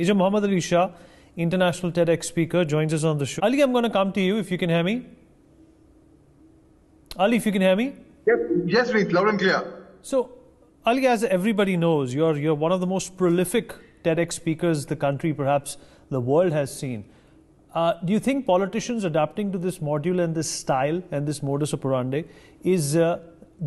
Major Muhammad Ali Shah, international TEDx speaker, joins us on the show. Ali, I'm going to come to you if you can hear me. Ali, if you can hear me. Yes, yes, read, loud and clear. So, Ali, as everybody knows, you're you're one of the most prolific TEDx speakers the country, perhaps the world, has seen. Uh, do you think politicians adapting to this module and this style and this modus operandi is uh,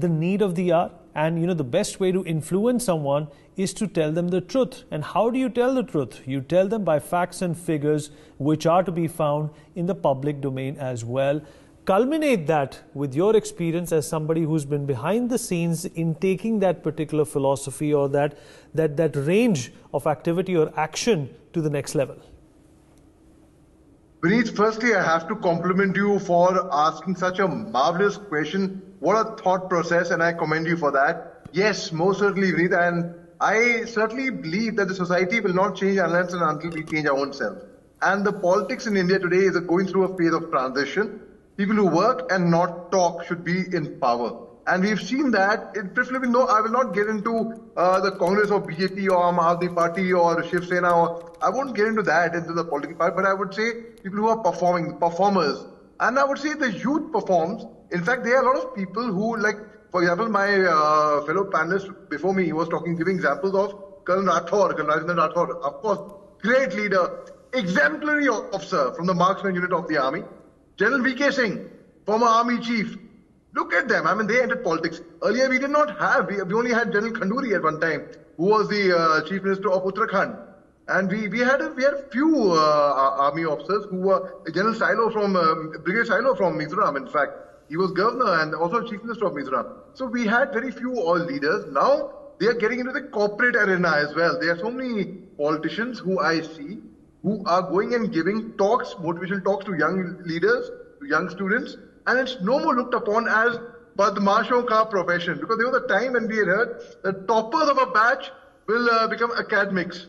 the need of the hour? And you know, the best way to influence someone is to tell them the truth. And how do you tell the truth? You tell them by facts and figures, which are to be found in the public domain as well. Culminate that with your experience as somebody who's been behind the scenes in taking that particular philosophy or that, that, that range of activity or action to the next level. Vineet, firstly, I have to compliment you for asking such a marvelous question. What a thought process, and I commend you for that. Yes, most certainly, Vineet, and I certainly believe that the society will not change unless and until we change our own self. And the politics in India today is going through a phase of transition. People who work and not talk should be in power. And we've seen that. In preferably, no, I will not get into uh, the Congress or BJP or Aam Aadmi Party or Shiv Sena. Or, I won't get into that, into the political part, but I would say people who are performing, performers. And I would say the youth performs. In fact, there are a lot of people who, like, for example, my uh, fellow panelist before me, he was talking, giving examples of Colonel Rathore, Colonel Rajendra Rathore. Of course, great leader, exemplary officer from the marksman unit of the army. General V.K. Singh, former army chief, Look at them. I mean, they entered politics. Earlier, we did not have, we, we only had General Khanduri at one time, who was the uh, chief minister of Uttarakhand. And we, we had a, we had few uh, army officers who were General Sailo from, um, Brigadier Sailo from Mizoram, in fact. He was governor and also chief minister of Mizoram. So we had very few all leaders. Now they are getting into the corporate arena as well. There are so many politicians who I see who are going and giving talks, motivational talks to young leaders, to young students, and it's no more looked upon as badmashon ka profession because there was a time when we had heard the toppers of a batch will uh, become academics.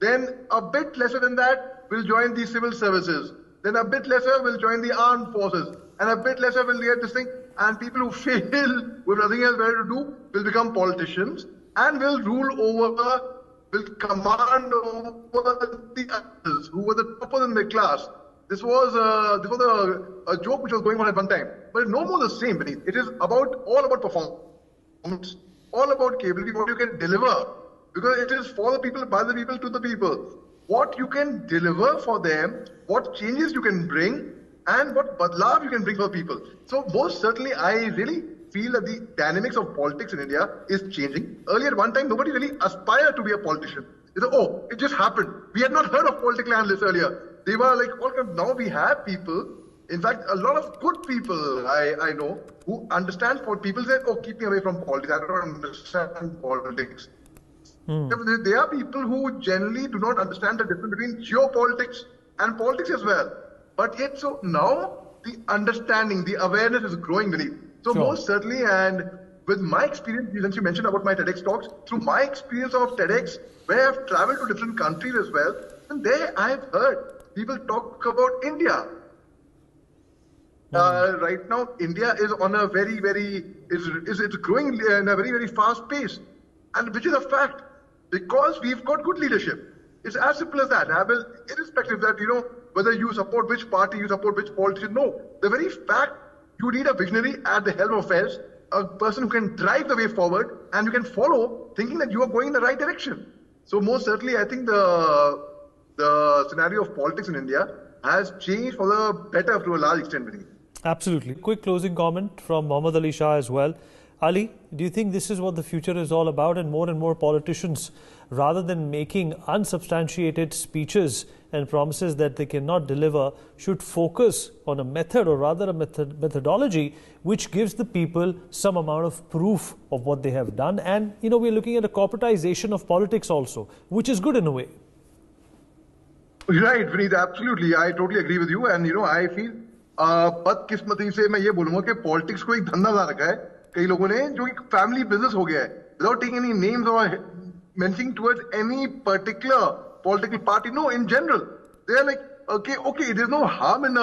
Then a bit lesser than that will join the civil services. Then a bit lesser will join the armed forces. And a bit lesser will get this thing. And people who fail with nothing else better to do will become politicians and will rule over, will command over the others who were the toppers in their class. This was uh, this was a, a, joke which was going on at one time, but it's no more the same. Vineet. It is about all about performance, all about capability, what you can deliver, because it is for the people, by the people, to the people. What you can deliver for them, what changes you can bring, and what badlav you can bring for people. So most certainly, I really feel that the dynamics of politics in India is changing. Earlier, at one time, nobody really aspired to be a politician. Oh, it just happened. We had not heard of political analysts earlier. They were like, all kind now we have people, in fact, a lot of good people I, I know who understand what people say, oh, keep me away from politics. I don't understand politics. Hmm. There are people who generally do not understand the difference between geopolitics and politics as well. But yet, so now the understanding, the awareness is growing really. So sure. most certainly, and with my experience, since you mentioned about my TEDx talks, through my experience of TEDx, where I've traveled to different countries as well, and there I've heard people talk about India. Uh, right now, India is on a very, very, is, is it's growing in a very, very fast pace. And which is a fact because we've got good leadership. It's as simple as that. I will, irrespective that, you know, whether you support which party, you support which politician. No, the very fact you need a visionary at the helm of affairs, a person who can drive the way forward and you can follow thinking that you are going in the right direction. So most certainly, I think the the scenario of politics in India has changed for the better to a large extent. Really. Absolutely. Quick closing comment from Muhammad Ali Shah as well. Ali, do you think this is what the future is all about? And more and more politicians, rather than making unsubstantiated speeches and promises that they cannot deliver, should focus on a method or rather a method, methodology which gives the people some amount of proof of what they have done. And, you know, we're looking at a corporatization of politics also, which is good in a way. Right Vineet absolutely I totally agree with you and you know I feel बदकिस्मती से मैं ये बोलूँगा कि politics को एक धंधा ला रखा है कई लोगों ने जो एक फैमिली बिज़नेस हो गया है विदाउट टेकिंग एनी नेम्स और mentioning towards any particular political party no in general they are like okay okay it is no harm in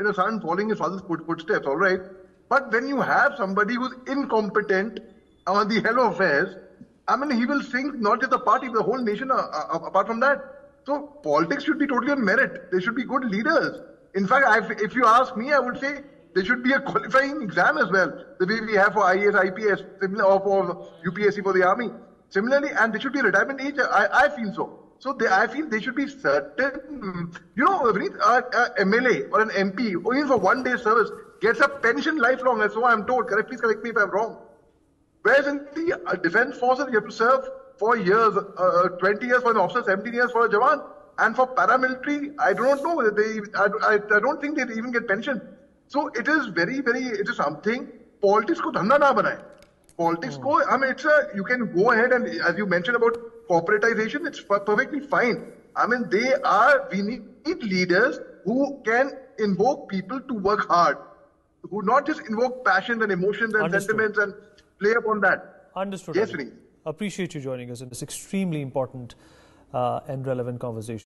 in a son following his father's foot footsteps alright but when you have somebody who's incompetent on the hello affairs, i mean, he will sink not just the party the whole nation apart from that. So politics should be totally on merit. They should be good leaders. In fact, I've, if you ask me, I would say there should be a qualifying exam as well, the way we have for IAS, IPS, similar, or for UPSC for the army. Similarly, and there should be retirement age. I, I feel so. So they, I feel they should be certain. You know, a MLA or an MP, even for one day service, gets a pension lifelong. That's what I'm told. Correct? Please correct me if I'm wrong. Whereas in the uh, defense forces, you have to serve for years, uh, 20 years for an officer, 17 years for a Jawan. And for paramilitary, I don't know they, I, I, I don't think they even get pension. So it is very, very, it is something, politics ko dhanda na banaye. Politics ko, I mean, it's a, you can go ahead and, as you mentioned about corporatization, it's perfectly fine. I mean, they are, we need leaders who can invoke people to work hard, who not just invoke passions and emotions and Understood. sentiments and play upon that. Understood. Yes, Ravi. Appreciate you joining us in this extremely important uh, and relevant conversation.